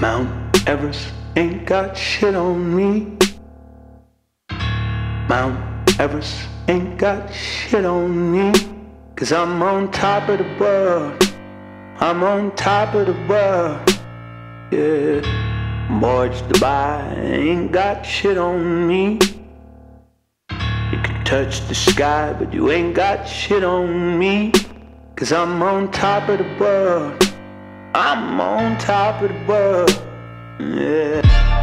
Mount Everest ain't got shit on me. Mount Everest ain't got shit on me. Cause I'm on top of the world. I'm on top of the world. Yeah. Burj Dubai ain't got shit on me. You can touch the sky, but you ain't got shit on me. Cause I'm on top of the world. I'm on top of the world. Yeah.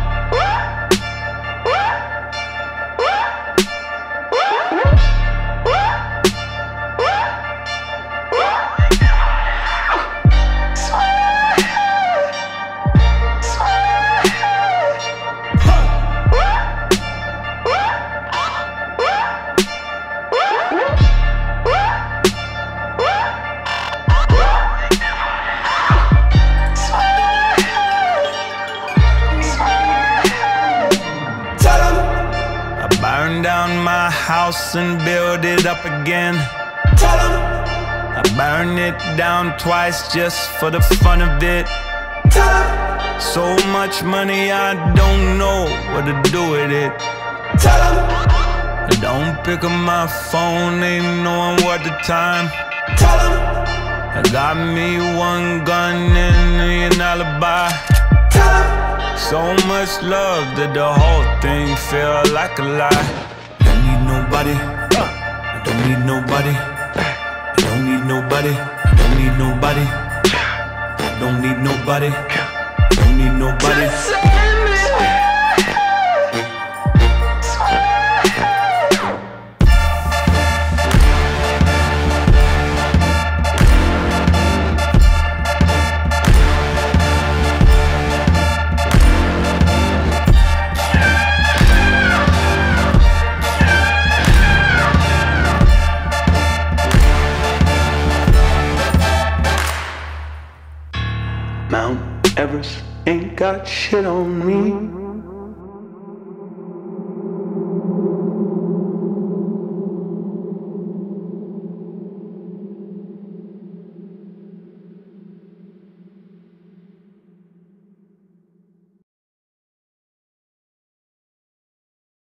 Down my house and build it up again. Tell them I burn it down twice just for the fun of it. So much money, I don't know what to do with it. Tell them I don't pick up my phone, ain't knowing what the time. I got me one gun and an alibi. So much love that the whole thing feel like a lie. Don't need nobody. I don't need nobody. I don't need nobody. I don't need nobody. I don't need nobody. Everest ain't got shit on me.